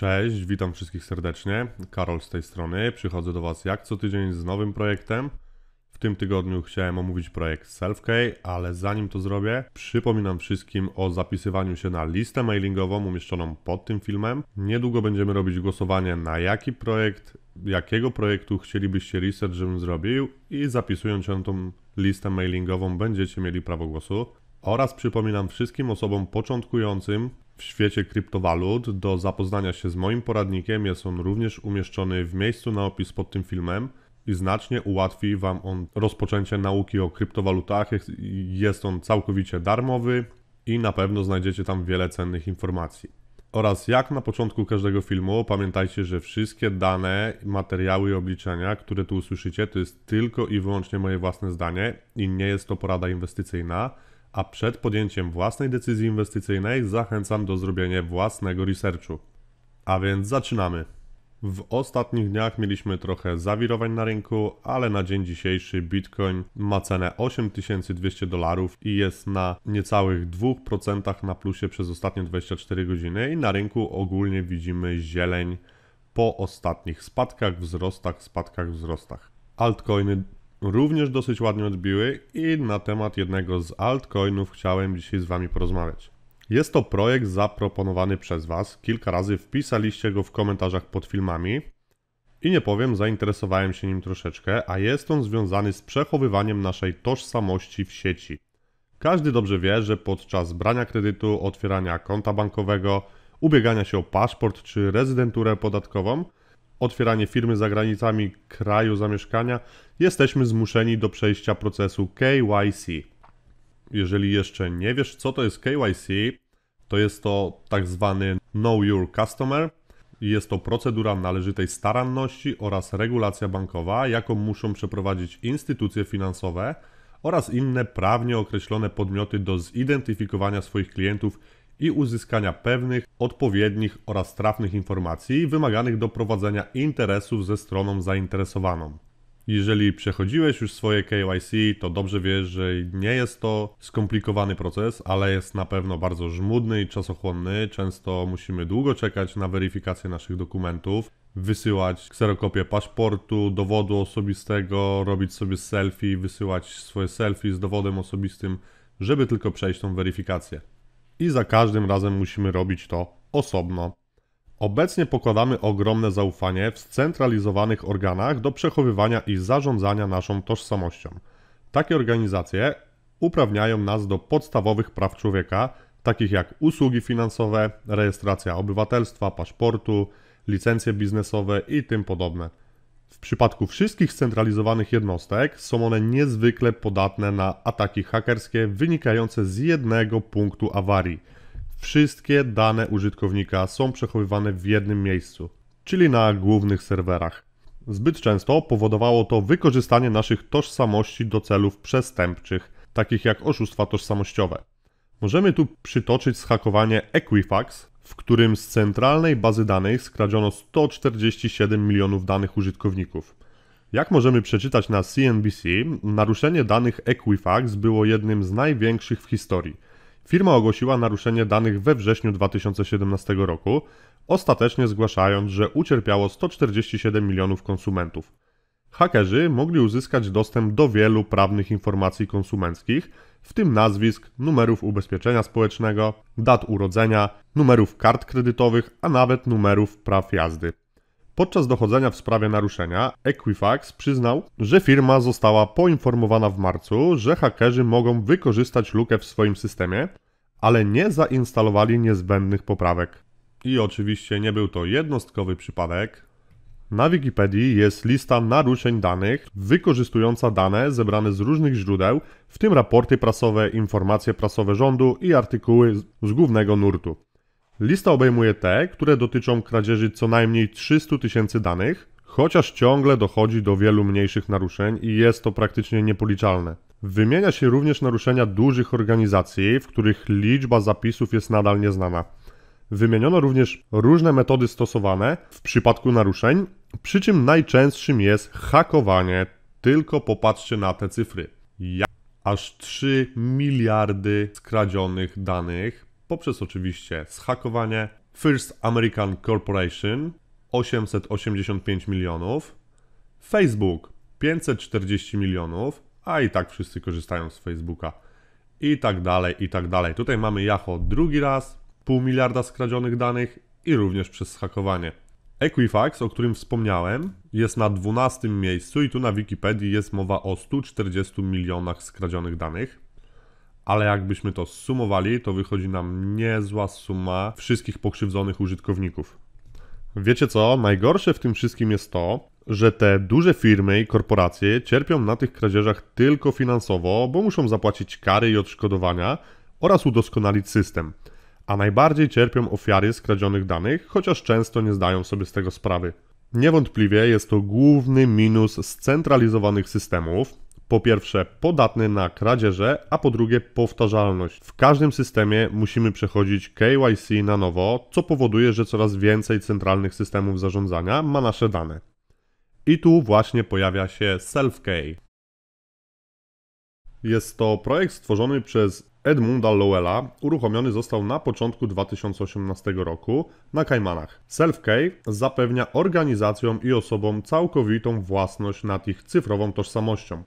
Cześć, witam wszystkich serdecznie. Karol z tej strony. Przychodzę do Was jak co tydzień z nowym projektem. W tym tygodniu chciałem omówić projekt Selfk, ale zanim to zrobię, przypominam wszystkim o zapisywaniu się na listę mailingową umieszczoną pod tym filmem. Niedługo będziemy robić głosowanie na jaki projekt, jakiego projektu chcielibyście research, żebym zrobił i zapisując się na tą listę mailingową będziecie mieli prawo głosu. Oraz przypominam wszystkim osobom początkującym w świecie kryptowalut do zapoznania się z moim poradnikiem. Jest on również umieszczony w miejscu na opis pod tym filmem i znacznie ułatwi Wam on rozpoczęcie nauki o kryptowalutach. Jest on całkowicie darmowy i na pewno znajdziecie tam wiele cennych informacji. Oraz jak na początku każdego filmu, pamiętajcie, że wszystkie dane, materiały i obliczenia, które tu usłyszycie, to jest tylko i wyłącznie moje własne zdanie i nie jest to porada inwestycyjna a przed podjęciem własnej decyzji inwestycyjnej zachęcam do zrobienia własnego researchu. A więc zaczynamy. W ostatnich dniach mieliśmy trochę zawirowań na rynku, ale na dzień dzisiejszy Bitcoin ma cenę 8200 dolarów i jest na niecałych 2% na plusie przez ostatnie 24 godziny i na rynku ogólnie widzimy zieleń po ostatnich spadkach, wzrostach, spadkach, wzrostach. Altcoiny również dosyć ładnie odbiły i na temat jednego z altcoinów chciałem dzisiaj z Wami porozmawiać. Jest to projekt zaproponowany przez Was, kilka razy wpisaliście go w komentarzach pod filmami i nie powiem, zainteresowałem się nim troszeczkę, a jest on związany z przechowywaniem naszej tożsamości w sieci. Każdy dobrze wie, że podczas brania kredytu, otwierania konta bankowego, ubiegania się o paszport czy rezydenturę podatkową – otwieranie firmy za granicami kraju zamieszkania, jesteśmy zmuszeni do przejścia procesu KYC. Jeżeli jeszcze nie wiesz, co to jest KYC, to jest to tak zwany Know Your Customer. Jest to procedura należytej staranności oraz regulacja bankowa, jaką muszą przeprowadzić instytucje finansowe oraz inne prawnie określone podmioty do zidentyfikowania swoich klientów i uzyskania pewnych, odpowiednich oraz trafnych informacji wymaganych do prowadzenia interesów ze stroną zainteresowaną. Jeżeli przechodziłeś już swoje KYC, to dobrze wiesz, że nie jest to skomplikowany proces, ale jest na pewno bardzo żmudny i czasochłonny. Często musimy długo czekać na weryfikację naszych dokumentów, wysyłać kserokopię paszportu, dowodu osobistego, robić sobie selfie, wysyłać swoje selfie z dowodem osobistym, żeby tylko przejść tą weryfikację i za każdym razem musimy robić to osobno. Obecnie pokładamy ogromne zaufanie w scentralizowanych organach do przechowywania i zarządzania naszą tożsamością. Takie organizacje uprawniają nas do podstawowych praw człowieka, takich jak usługi finansowe, rejestracja obywatelstwa, paszportu, licencje biznesowe i tym podobne. W przypadku wszystkich scentralizowanych jednostek są one niezwykle podatne na ataki hakerskie wynikające z jednego punktu awarii. Wszystkie dane użytkownika są przechowywane w jednym miejscu, czyli na głównych serwerach. Zbyt często powodowało to wykorzystanie naszych tożsamości do celów przestępczych, takich jak oszustwa tożsamościowe. Możemy tu przytoczyć schakowanie Equifax, w którym z centralnej bazy danych skradziono 147 milionów danych użytkowników. Jak możemy przeczytać na CNBC, naruszenie danych Equifax było jednym z największych w historii. Firma ogłosiła naruszenie danych we wrześniu 2017 roku, ostatecznie zgłaszając, że ucierpiało 147 milionów konsumentów. Hakerzy mogli uzyskać dostęp do wielu prawnych informacji konsumenckich, w tym nazwisk, numerów ubezpieczenia społecznego, dat urodzenia, numerów kart kredytowych, a nawet numerów praw jazdy. Podczas dochodzenia w sprawie naruszenia Equifax przyznał, że firma została poinformowana w marcu, że hakerzy mogą wykorzystać lukę w swoim systemie, ale nie zainstalowali niezbędnych poprawek. I oczywiście nie był to jednostkowy przypadek. Na Wikipedii jest lista naruszeń danych wykorzystująca dane zebrane z różnych źródeł, w tym raporty prasowe, informacje prasowe rządu i artykuły z głównego nurtu. Lista obejmuje te, które dotyczą kradzieży co najmniej 300 tysięcy danych, chociaż ciągle dochodzi do wielu mniejszych naruszeń i jest to praktycznie niepoliczalne. Wymienia się również naruszenia dużych organizacji, w których liczba zapisów jest nadal nieznana. Wymieniono również różne metody stosowane w przypadku naruszeń, przy czym najczęstszym jest hakowanie. Tylko popatrzcie na te cyfry. Ja aż 3 miliardy skradzionych danych poprzez oczywiście zhakowanie. First American Corporation 885 milionów, Facebook 540 milionów, a i tak wszyscy korzystają z Facebooka. I tak dalej, i tak dalej. Tutaj mamy Yahoo drugi raz, pół miliarda skradzionych danych i również przez hakowanie. Equifax, o którym wspomniałem, jest na 12 miejscu i tu na Wikipedii jest mowa o 140 milionach skradzionych danych. Ale jakbyśmy to sumowali, to wychodzi nam niezła suma wszystkich pokrzywdzonych użytkowników. Wiecie co? Najgorsze w tym wszystkim jest to, że te duże firmy i korporacje cierpią na tych kradzieżach tylko finansowo, bo muszą zapłacić kary i odszkodowania oraz udoskonalić system. A najbardziej cierpią ofiary skradzionych danych, chociaż często nie zdają sobie z tego sprawy. Niewątpliwie jest to główny minus scentralizowanych systemów. Po pierwsze, podatny na kradzieże, a po drugie, powtarzalność. W każdym systemie musimy przechodzić KYC na nowo, co powoduje, że coraz więcej centralnych systemów zarządzania ma nasze dane. I tu właśnie pojawia się SelfK. Jest to projekt stworzony przez Edmunda Lowella, uruchomiony został na początku 2018 roku na Kajmanach. SelfK zapewnia organizacjom i osobom całkowitą własność nad ich cyfrową tożsamością.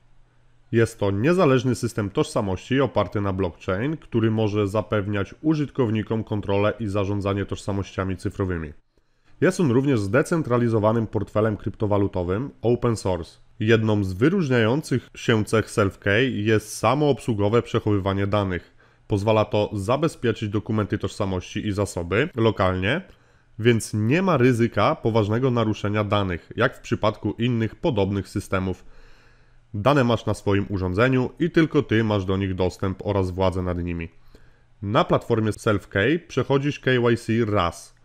Jest to niezależny system tożsamości oparty na blockchain, który może zapewniać użytkownikom kontrolę i zarządzanie tożsamościami cyfrowymi. Jest on również zdecentralizowanym portfelem kryptowalutowym open source. Jedną z wyróżniających się cech SelfKey jest samoobsługowe przechowywanie danych. Pozwala to zabezpieczyć dokumenty tożsamości i zasoby lokalnie, więc nie ma ryzyka poważnego naruszenia danych, jak w przypadku innych podobnych systemów. Dane masz na swoim urządzeniu i tylko ty masz do nich dostęp oraz władzę nad nimi. Na platformie SelfKey przechodzisz KYC raz.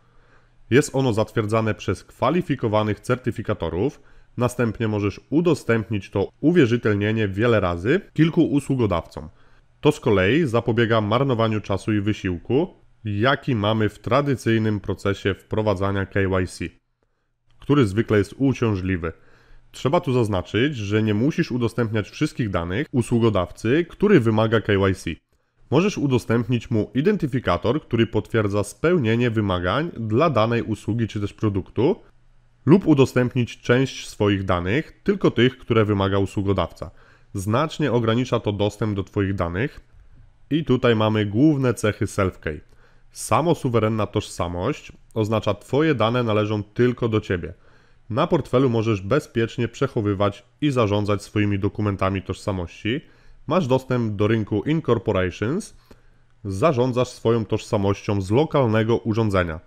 Jest ono zatwierdzane przez kwalifikowanych certyfikatorów. Następnie możesz udostępnić to uwierzytelnienie wiele razy kilku usługodawcom. To z kolei zapobiega marnowaniu czasu i wysiłku, jaki mamy w tradycyjnym procesie wprowadzania KYC, który zwykle jest uciążliwy. Trzeba tu zaznaczyć, że nie musisz udostępniać wszystkich danych usługodawcy, który wymaga KYC. Możesz udostępnić mu identyfikator, który potwierdza spełnienie wymagań dla danej usługi czy też produktu, lub udostępnić część swoich danych, tylko tych, które wymaga usługodawca. Znacznie ogranicza to dostęp do Twoich danych. I tutaj mamy główne cechy self-key. Samosuwerenna tożsamość oznacza Twoje dane należą tylko do Ciebie. Na portfelu możesz bezpiecznie przechowywać i zarządzać swoimi dokumentami tożsamości. Masz dostęp do rynku Incorporations, zarządzasz swoją tożsamością z lokalnego urządzenia.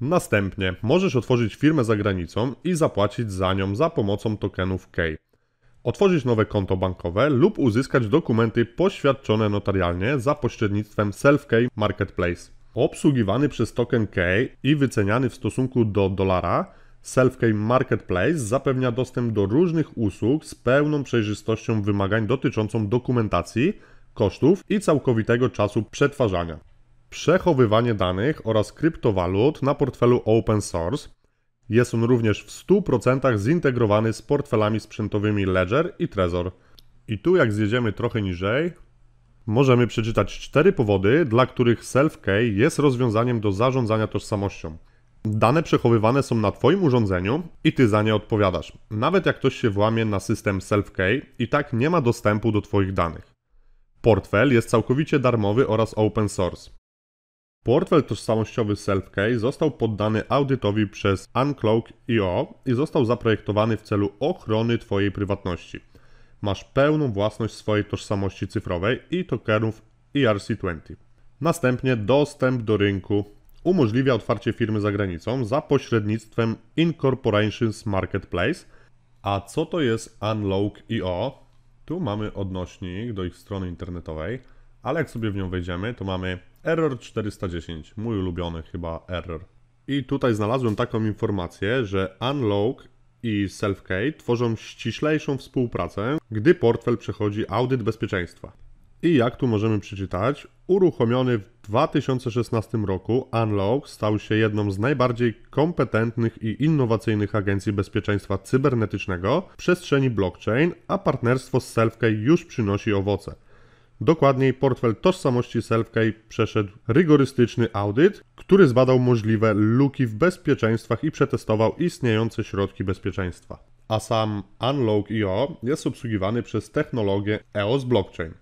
Następnie możesz otworzyć firmę za granicą i zapłacić za nią za pomocą tokenów K. Otworzyć nowe konto bankowe lub uzyskać dokumenty poświadczone notarialnie za pośrednictwem Self-K Marketplace. Obsługiwany przez token K i wyceniany w stosunku do dolara, Self-K Marketplace zapewnia dostęp do różnych usług z pełną przejrzystością wymagań dotyczącą dokumentacji, kosztów i całkowitego czasu przetwarzania. Przechowywanie danych oraz kryptowalut na portfelu open source. Jest on również w 100% zintegrowany z portfelami sprzętowymi Ledger i Trezor. I tu jak zjedziemy trochę niżej, możemy przeczytać cztery powody, dla których Self-Key jest rozwiązaniem do zarządzania tożsamością. Dane przechowywane są na Twoim urządzeniu i Ty za nie odpowiadasz. Nawet jak ktoś się włamie na system Self-Key, i tak nie ma dostępu do Twoich danych. Portfel jest całkowicie darmowy oraz open source. Portfel tożsamościowy SelfKey został poddany audytowi przez Uncloak.io i został zaprojektowany w celu ochrony Twojej prywatności. Masz pełną własność swojej tożsamości cyfrowej i tokenów ERC20. Następnie dostęp do rynku umożliwia otwarcie firmy za granicą za pośrednictwem Incorporations Marketplace. A co to jest Unlock.io? Tu mamy odnośnik do ich strony internetowej, ale jak sobie w nią wejdziemy, to mamy error 410, mój ulubiony chyba error. I tutaj znalazłem taką informację, że Unlock i SelfK tworzą ściślejszą współpracę, gdy portfel przechodzi audyt bezpieczeństwa. I jak tu możemy przeczytać, uruchomiony w 2016 roku Unlock stał się jedną z najbardziej kompetentnych i innowacyjnych agencji bezpieczeństwa cybernetycznego w przestrzeni blockchain, a partnerstwo z SelfK już przynosi owoce. Dokładniej, portfel tożsamości Selfkey przeszedł rygorystyczny audyt, który zbadał możliwe luki w bezpieczeństwach i przetestował istniejące środki bezpieczeństwa. A sam Unlock.io jest obsługiwany przez technologię EOS Blockchain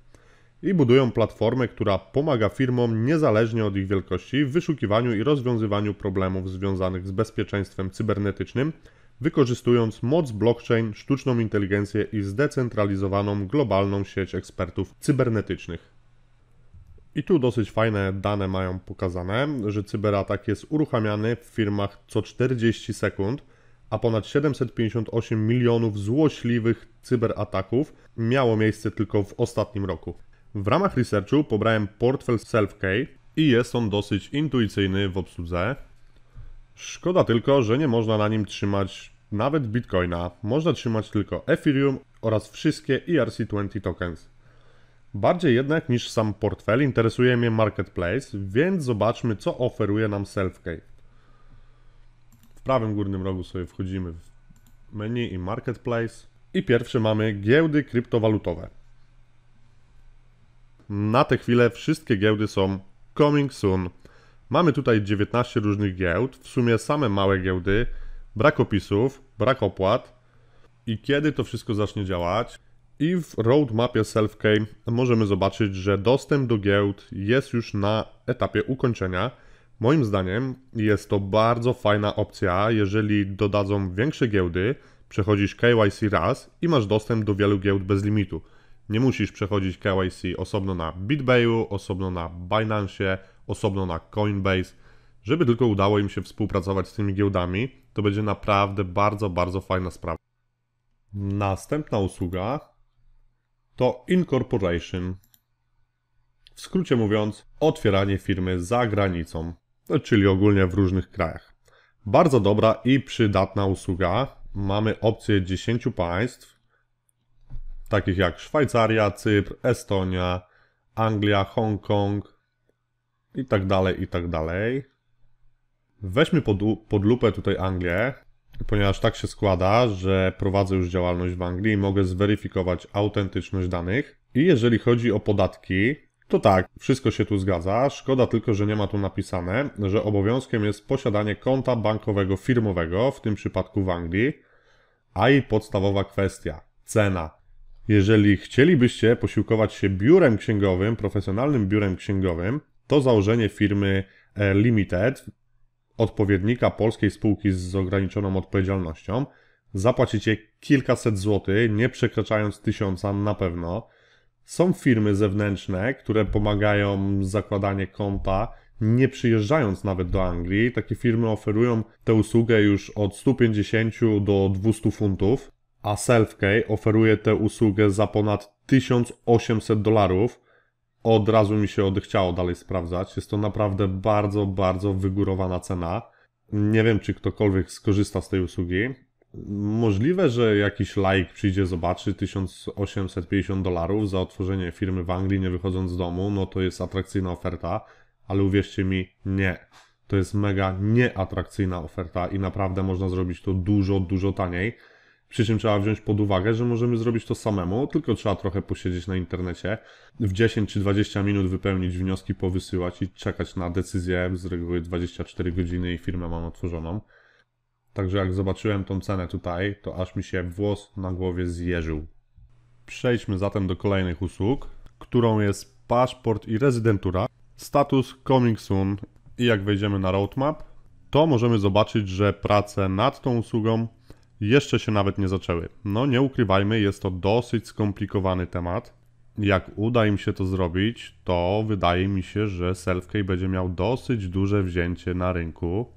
i budują platformę, która pomaga firmom niezależnie od ich wielkości w wyszukiwaniu i rozwiązywaniu problemów związanych z bezpieczeństwem cybernetycznym, wykorzystując moc blockchain, sztuczną inteligencję i zdecentralizowaną globalną sieć ekspertów cybernetycznych. I tu dosyć fajne dane mają pokazane, że cyberatak jest uruchamiany w firmach co 40 sekund, a ponad 758 milionów złośliwych cyberataków miało miejsce tylko w ostatnim roku. W ramach researchu pobrałem portfel Self-Key i jest on dosyć intuicyjny w obsłudze. Szkoda tylko, że nie można na nim trzymać nawet Bitcoina. Można trzymać tylko Ethereum oraz wszystkie ERC20 tokens. Bardziej jednak niż sam portfel interesuje mnie Marketplace, więc zobaczmy co oferuje nam Self-Key. W prawym górnym rogu sobie wchodzimy w menu i Marketplace i pierwsze mamy giełdy kryptowalutowe. Na tę chwilę wszystkie giełdy są coming soon. Mamy tutaj 19 różnych giełd, w sumie same małe giełdy, brak opisów, brak opłat. I kiedy to wszystko zacznie działać? I w roadmapie Self-Key możemy zobaczyć, że dostęp do giełd jest już na etapie ukończenia. Moim zdaniem jest to bardzo fajna opcja, jeżeli dodadzą większe giełdy, przechodzisz KYC raz i masz dostęp do wielu giełd bez limitu. Nie musisz przechodzić KYC osobno na BitBayu, osobno na Binance, osobno na Coinbase. Żeby tylko udało im się współpracować z tymi giełdami, to będzie naprawdę bardzo, bardzo fajna sprawa. Następna usługa to Incorporation. W skrócie mówiąc, otwieranie firmy za granicą, czyli ogólnie w różnych krajach. Bardzo dobra i przydatna usługa. Mamy opcję 10 państw, takich jak Szwajcaria, Cypr, Estonia, Anglia, Hongkong i tak dalej, i tak dalej. Weźmy pod, pod lupę tutaj Anglię, ponieważ tak się składa, że prowadzę już działalność w Anglii i mogę zweryfikować autentyczność danych. I jeżeli chodzi o podatki, to tak, wszystko się tu zgadza. Szkoda tylko, że nie ma tu napisane, że obowiązkiem jest posiadanie konta bankowego firmowego, w tym przypadku w Anglii, a i podstawowa kwestia cena. Jeżeli chcielibyście posiłkować się biurem księgowym, profesjonalnym biurem księgowym, to założenie firmy e, Limited, odpowiednika polskiej spółki z ograniczoną odpowiedzialnością, zapłacicie kilkaset złotych, nie przekraczając tysiąca na pewno. Są firmy zewnętrzne, które pomagają zakładanie konta, nie przyjeżdżając nawet do Anglii. Takie firmy oferują tę usługę już od 150 do 200 funtów a Selfkey oferuje tę usługę za ponad 1800 dolarów. Od razu mi się odechciało dalej sprawdzać. Jest to naprawdę bardzo, bardzo wygórowana cena. Nie wiem, czy ktokolwiek skorzysta z tej usługi. Możliwe, że jakiś like przyjdzie, zobaczy 1850 dolarów za otworzenie firmy w Anglii, nie wychodząc z domu. No to jest atrakcyjna oferta, ale uwierzcie mi, nie. To jest mega nieatrakcyjna oferta i naprawdę można zrobić to dużo, dużo taniej. Przy czym trzeba wziąć pod uwagę, że możemy zrobić to samemu, tylko trzeba trochę posiedzieć na internecie, w 10 czy 20 minut wypełnić wnioski, powysyłać i czekać na decyzję, z reguły 24 godziny i firmę mam otworzoną. Także jak zobaczyłem tą cenę tutaj, to aż mi się włos na głowie zjeżył. Przejdźmy zatem do kolejnych usług, którą jest paszport i rezydentura, status coming soon i jak wejdziemy na roadmap, to możemy zobaczyć, że prace nad tą usługą jeszcze się nawet nie zaczęły. No nie ukrywajmy, jest to dosyć skomplikowany temat. Jak uda im się to zrobić, to wydaje mi się, że Selfkey będzie miał dosyć duże wzięcie na rynku,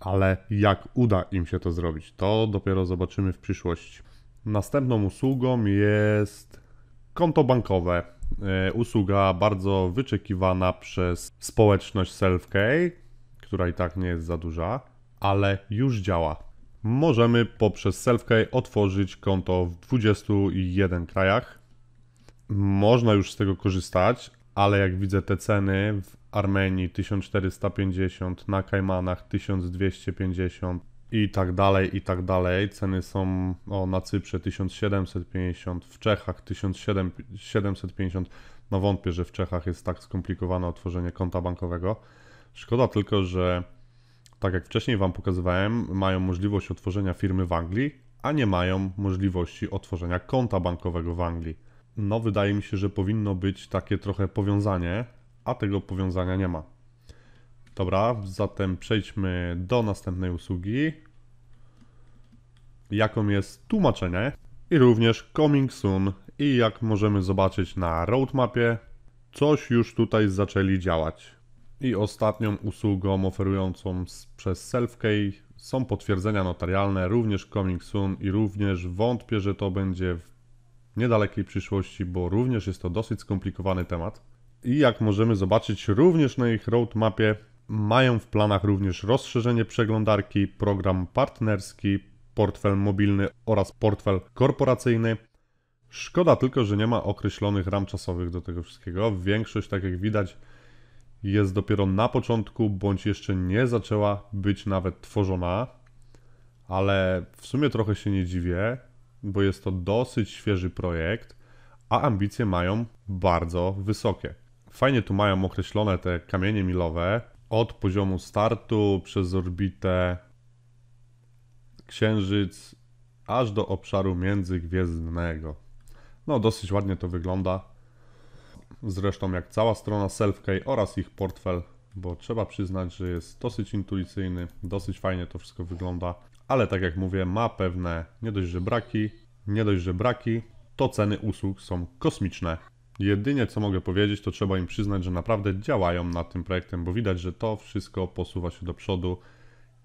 ale jak uda im się to zrobić, to dopiero zobaczymy w przyszłości. Następną usługą jest konto bankowe. E, usługa bardzo wyczekiwana przez społeczność Selfkey, która i tak nie jest za duża, ale już działa możemy poprzez Selfkey otworzyć konto w 21 krajach. Można już z tego korzystać, ale jak widzę te ceny w Armenii 1450, na Kajmanach 1250 i tak dalej, i tak dalej. Ceny są o, na Cyprze 1750, w Czechach 1750. No wątpię, że w Czechach jest tak skomplikowane otworzenie konta bankowego. Szkoda tylko, że tak jak wcześniej Wam pokazywałem, mają możliwość otworzenia firmy w Anglii, a nie mają możliwości otworzenia konta bankowego w Anglii. No, wydaje mi się, że powinno być takie trochę powiązanie, a tego powiązania nie ma. Dobra, zatem przejdźmy do następnej usługi, jaką jest tłumaczenie i również coming soon. I jak możemy zobaczyć na roadmapie, coś już tutaj zaczęli działać. I ostatnią usługą oferującą przez Selfkey są potwierdzenia notarialne, również coming soon i również wątpię, że to będzie w niedalekiej przyszłości, bo również jest to dosyć skomplikowany temat. I jak możemy zobaczyć również na ich roadmapie, mają w planach również rozszerzenie przeglądarki, program partnerski, portfel mobilny oraz portfel korporacyjny. Szkoda tylko, że nie ma określonych ram czasowych do tego wszystkiego. Większość, tak jak widać, jest dopiero na początku, bądź jeszcze nie zaczęła być nawet tworzona, ale w sumie trochę się nie dziwię, bo jest to dosyć świeży projekt, a ambicje mają bardzo wysokie. Fajnie tu mają określone te kamienie milowe od poziomu startu przez orbitę Księżyc aż do obszaru międzygwiezdnego. No, dosyć ładnie to wygląda. Zresztą jak cała strona Selfkey oraz ich portfel, bo trzeba przyznać, że jest dosyć intuicyjny, dosyć fajnie to wszystko wygląda, ale tak jak mówię, ma pewne nie dość, że braki, nie dość, że braki, to ceny usług są kosmiczne. Jedynie co mogę powiedzieć, to trzeba im przyznać, że naprawdę działają nad tym projektem, bo widać, że to wszystko posuwa się do przodu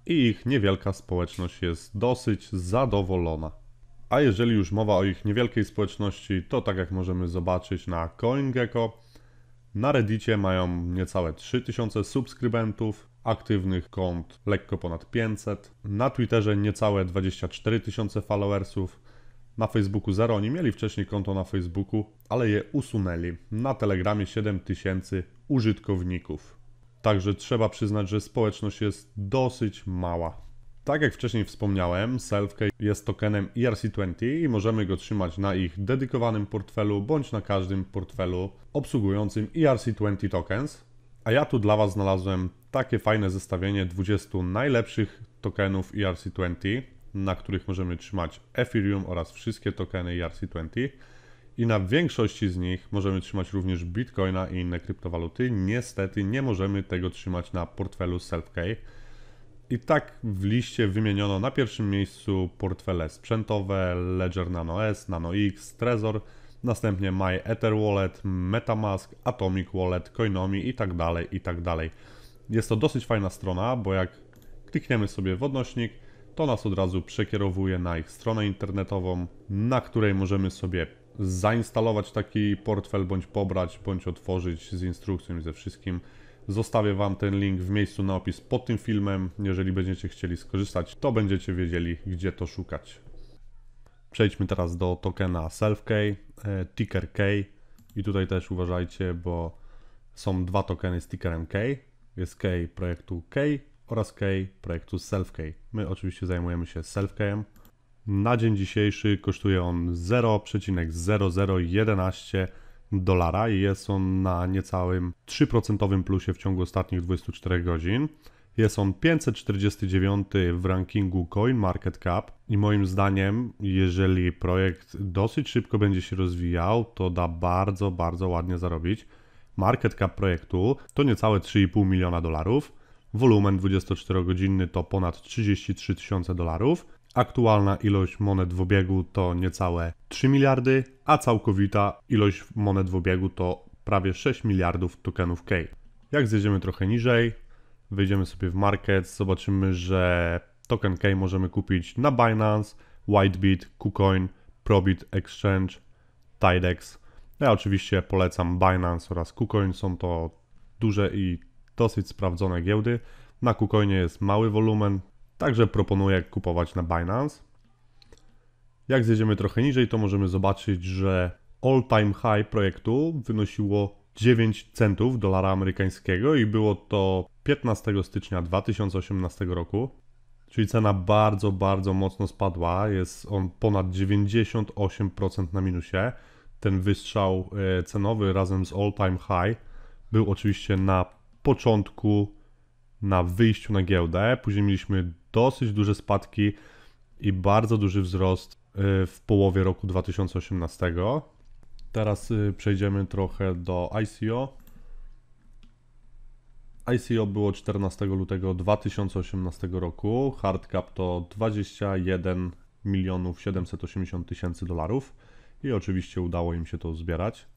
i ich niewielka społeczność jest dosyć zadowolona. A jeżeli już mowa o ich niewielkiej społeczności, to tak jak możemy zobaczyć na CoinGecko, na Reddicie mają niecałe 3000 subskrybentów, aktywnych kont lekko ponad 500, na Twitterze niecałe 24 tysiące followersów, na Facebooku zero. Oni mieli wcześniej konto na Facebooku, ale je usunęli. Na Telegramie 7000 użytkowników. Także trzeba przyznać, że społeczność jest dosyć mała. Tak jak wcześniej wspomniałem, Selfkey jest tokenem ERC20 i możemy go trzymać na ich dedykowanym portfelu bądź na każdym portfelu obsługującym ERC20 tokens. A ja tu dla Was znalazłem takie fajne zestawienie 20 najlepszych tokenów ERC20, na których możemy trzymać Ethereum oraz wszystkie tokeny ERC20 i na większości z nich możemy trzymać również Bitcoina i inne kryptowaluty. Niestety nie możemy tego trzymać na portfelu Selfkey. I tak w liście wymieniono na pierwszym miejscu portfele sprzętowe Ledger Nano S, Nano X, Trezor, następnie My Ether Wallet, Metamask, Atomic Wallet, Coinomi i tak dalej, i tak dalej. Jest to dosyć fajna strona, bo jak klikniemy sobie w odnośnik, to nas od razu przekierowuje na ich stronę internetową, na której możemy sobie zainstalować taki portfel, bądź pobrać, bądź otworzyć z instrukcją i ze wszystkim. Zostawię Wam ten link w miejscu na opis pod tym filmem. Jeżeli będziecie chcieli skorzystać, to będziecie wiedzieli, gdzie to szukać. Przejdźmy teraz do tokena SelfKey, e, ticker K. I tutaj też uważajcie, bo są dwa tokeny z tickerem K. Jest K projektu K oraz K projektu SelfKey. My oczywiście zajmujemy się SelfKeyem. Na dzień dzisiejszy kosztuje on 0,0011 dolara i jest on na niecałym 3% plusie w ciągu ostatnich 24 godzin. Jest on 549 w rankingu CoinMarketCap i moim zdaniem, jeżeli projekt dosyć szybko będzie się rozwijał, to da bardzo, bardzo ładnie zarobić. Market cap projektu to niecałe 3,5 miliona dolarów, wolumen 24-godzinny to ponad 33 tysiące dolarów, Aktualna ilość monet w obiegu to niecałe 3 miliardy, a całkowita ilość monet w obiegu to prawie 6 miliardów tokenów K. Jak zjedziemy trochę niżej, wejdziemy sobie w market, zobaczymy, że token K możemy kupić na Binance, Whitebit, KuCoin, Probit Exchange, Tidex. Ja oczywiście polecam Binance oraz KuCoin, są to duże i dosyć sprawdzone giełdy. Na KuCoinie jest mały wolumen, Także proponuję kupować na Binance. Jak zjedziemy trochę niżej, to możemy zobaczyć, że all-time high projektu wynosiło 9 centów dolara amerykańskiego i było to 15 stycznia 2018 roku. Czyli cena bardzo, bardzo mocno spadła. Jest on ponad 98% na minusie. ten wystrzał e, cenowy razem z all time high był oczywiście na początku, na wyjściu na giełdę. Później mieliśmy dosyć duże spadki i bardzo duży wzrost e, w połowie roku 2018. Teraz e, przejdziemy trochę do ICO. ICO było 14 lutego 2018 roku. Hard cap to 21 milionów 780 tysięcy dolarów i oczywiście udało im się to zbierać.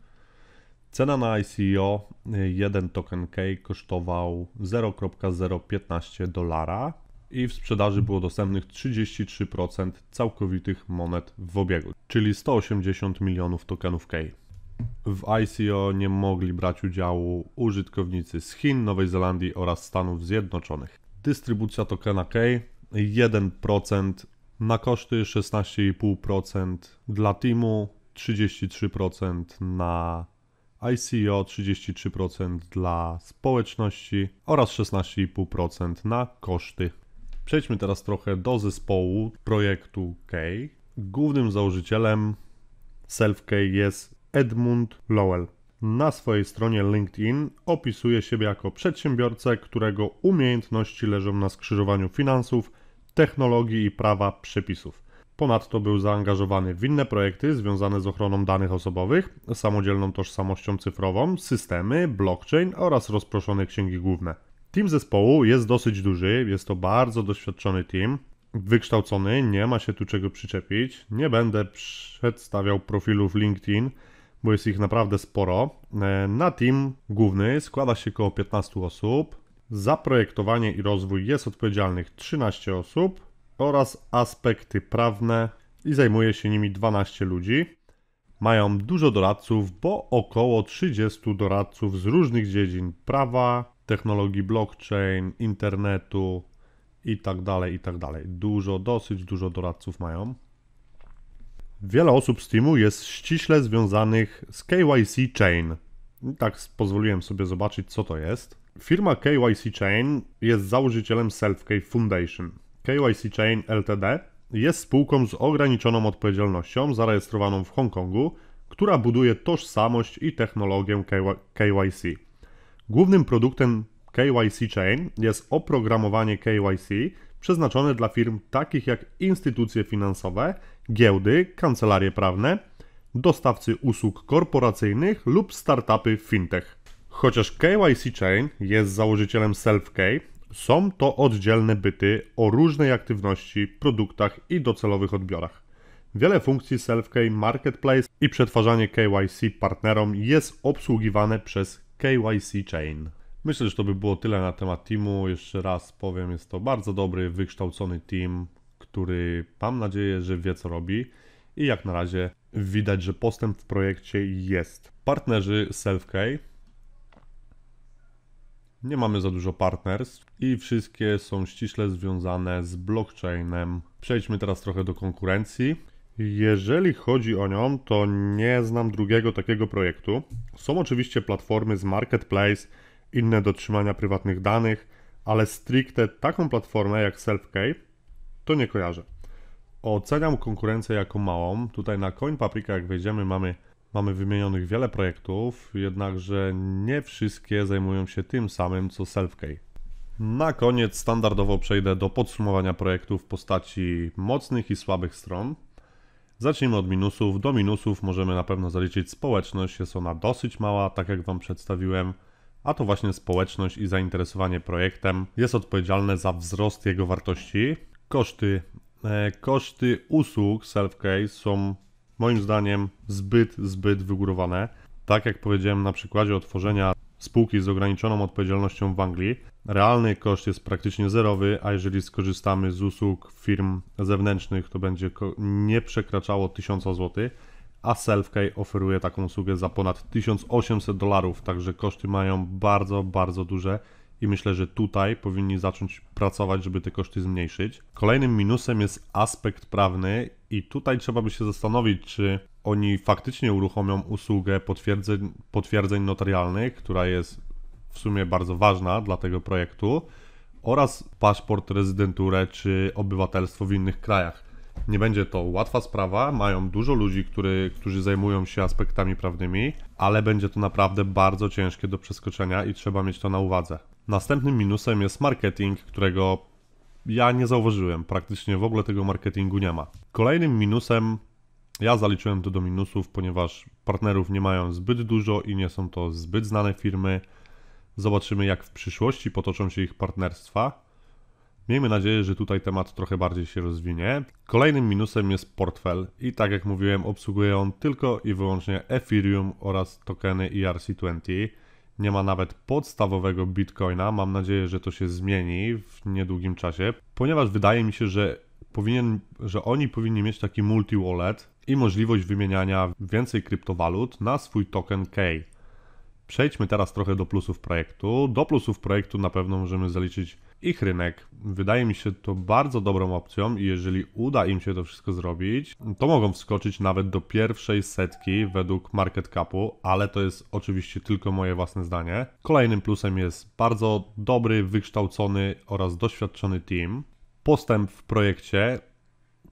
Cena na ICO, jeden token K kosztował 0.015 dolara i w sprzedaży było dostępnych 33% całkowitych monet w obiegu, czyli 180 milionów tokenów K. W ICO nie mogli brać udziału użytkownicy z Chin, Nowej Zelandii oraz Stanów Zjednoczonych. Dystrybucja tokena K 1% na koszty 16,5% dla teamu, 33% na ICO, 33% dla społeczności oraz 16,5% na koszty. Przejdźmy teraz trochę do zespołu projektu K. Głównym założycielem Self-K jest Edmund Lowell. Na swojej stronie LinkedIn opisuje siebie jako przedsiębiorcę, którego umiejętności leżą na skrzyżowaniu finansów, technologii i prawa przepisów. Ponadto był zaangażowany w inne projekty związane z ochroną danych osobowych, samodzielną tożsamością cyfrową, systemy, blockchain oraz rozproszone księgi główne. Team zespołu jest dosyć duży, jest to bardzo doświadczony team, wykształcony, nie ma się tu czego przyczepić. Nie będę przedstawiał profilów LinkedIn, bo jest ich naprawdę sporo. E, na team główny składa się około 15 osób. Za projektowanie i rozwój jest odpowiedzialnych 13 osób oraz aspekty prawne i zajmuje się nimi 12 ludzi. Mają dużo doradców, bo około 30 doradców z różnych dziedzin prawa, technologii blockchain, internetu i tak dalej, i tak dalej. Dużo, dosyć dużo doradców mają. Wiele osób z teamu jest ściśle związanych z KYC Chain. Tak pozwoliłem sobie zobaczyć, co to jest. Firma KYC Chain jest założycielem Selfcade Foundation. KYC Chain Ltd. jest spółką z ograniczoną odpowiedzialnością zarejestrowaną w Hongkongu, która buduje tożsamość i technologię KYC. Głównym produktem KYC Chain jest oprogramowanie KYC przeznaczone dla firm takich jak instytucje finansowe, giełdy, kancelarie prawne, dostawcy usług korporacyjnych lub startupy fintech. Chociaż KYC Chain jest założycielem SelfK, są to oddzielne byty o różnej aktywności, produktach i docelowych odbiorach. Wiele funkcji SelfK Marketplace i przetwarzanie KYC partnerom jest obsługiwane przez KYC Chain. Myślę, że to by było tyle na temat teamu. Jeszcze raz powiem, jest to bardzo dobry, wykształcony team, który mam nadzieję, że wie co robi i jak na razie widać, że postęp w projekcie jest. Partnerzy SelfK nie mamy za dużo partners i wszystkie są ściśle związane z blockchainem. Przejdźmy teraz trochę do konkurencji. Jeżeli chodzi o nią, to nie znam drugiego takiego projektu. Są oczywiście platformy z Marketplace, inne do trzymania prywatnych danych, ale stricte taką platformę jak SelfK to nie kojarzę. Oceniam konkurencję jako małą. Tutaj na Coin Paprika, jak wejdziemy, mamy, mamy wymienionych wiele projektów, jednakże nie wszystkie zajmują się tym samym co SelfK. Na koniec standardowo przejdę do podsumowania projektu w postaci mocnych i słabych stron. Zacznijmy od minusów. Do minusów możemy na pewno zaliczyć społeczność. Jest ona dosyć mała, tak jak Wam przedstawiłem a to właśnie społeczność i zainteresowanie projektem jest odpowiedzialne za wzrost jego wartości. Koszty, e, koszty usług self-case są moim zdaniem zbyt, zbyt wygórowane. Tak jak powiedziałem na przykładzie otworzenia spółki z ograniczoną odpowiedzialnością w Anglii, realny koszt jest praktycznie zerowy, a jeżeli skorzystamy z usług firm zewnętrznych, to będzie nie przekraczało 1000 zł a Selfkey oferuje taką usługę za ponad 1800 dolarów, także koszty mają bardzo, bardzo duże i myślę, że tutaj powinni zacząć pracować, żeby te koszty zmniejszyć. Kolejnym minusem jest aspekt prawny i tutaj trzeba by się zastanowić, czy oni faktycznie uruchomią usługę potwierdzeń, potwierdzeń notarialnych, która jest w sumie bardzo ważna dla tego projektu, oraz paszport, rezydenturę czy obywatelstwo w innych krajach. Nie będzie to łatwa sprawa, mają dużo ludzi, który, którzy zajmują się aspektami prawnymi, ale będzie to naprawdę bardzo ciężkie do przeskoczenia i trzeba mieć to na uwadze. Następnym minusem jest marketing, którego ja nie zauważyłem. Praktycznie w ogóle tego marketingu nie ma. Kolejnym minusem, ja zaliczyłem to do minusów, ponieważ partnerów nie mają zbyt dużo i nie są to zbyt znane firmy. Zobaczymy, jak w przyszłości potoczą się ich partnerstwa. Miejmy nadzieję, że tutaj temat trochę bardziej się rozwinie. Kolejnym minusem jest portfel i tak jak mówiłem, obsługuje on tylko i wyłącznie Ethereum oraz tokeny ERC20. Nie ma nawet podstawowego Bitcoina. Mam nadzieję, że to się zmieni w niedługim czasie, ponieważ wydaje mi się, że powinien, że oni powinni mieć taki multi-wallet i możliwość wymieniania więcej kryptowalut na swój token K. Przejdźmy teraz trochę do plusów projektu. Do plusów projektu na pewno możemy zaliczyć ich rynek. Wydaje mi się to bardzo dobrą opcją i jeżeli uda im się to wszystko zrobić, to mogą wskoczyć nawet do pierwszej setki według market capu, ale to jest oczywiście tylko moje własne zdanie. Kolejnym plusem jest bardzo dobry, wykształcony oraz doświadczony team. Postęp w projekcie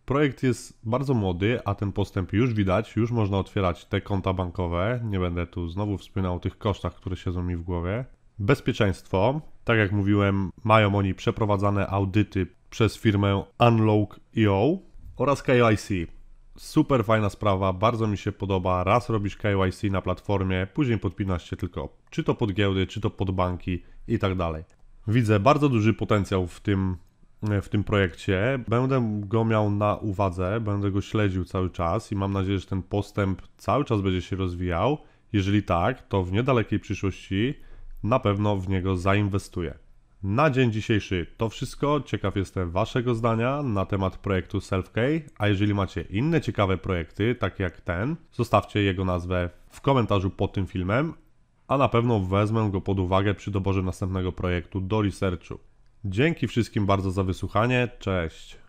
Projekt jest bardzo młody, a ten postęp już widać, już można otwierać te konta bankowe. Nie będę tu znowu wspominał o tych kosztach, które siedzą mi w głowie. Bezpieczeństwo. Tak jak mówiłem, mają oni przeprowadzane audyty przez firmę Unlock.io oraz KYC. Super fajna sprawa, bardzo mi się podoba. Raz robisz KYC na platformie, później podpinasz się tylko czy to pod giełdy, czy to pod banki i tak dalej. Widzę bardzo duży potencjał w tym w tym projekcie. Będę go miał na uwadze, będę go śledził cały czas i mam nadzieję, że ten postęp cały czas będzie się rozwijał. Jeżeli tak, to w niedalekiej przyszłości na pewno w niego zainwestuję. Na dzień dzisiejszy to wszystko. Ciekaw jestem Waszego zdania na temat projektu SelfK, a jeżeli macie inne ciekawe projekty, takie jak ten, zostawcie jego nazwę w komentarzu pod tym filmem, a na pewno wezmę go pod uwagę przy doborze następnego projektu do researchu. Dzięki wszystkim bardzo za wysłuchanie. Cześć.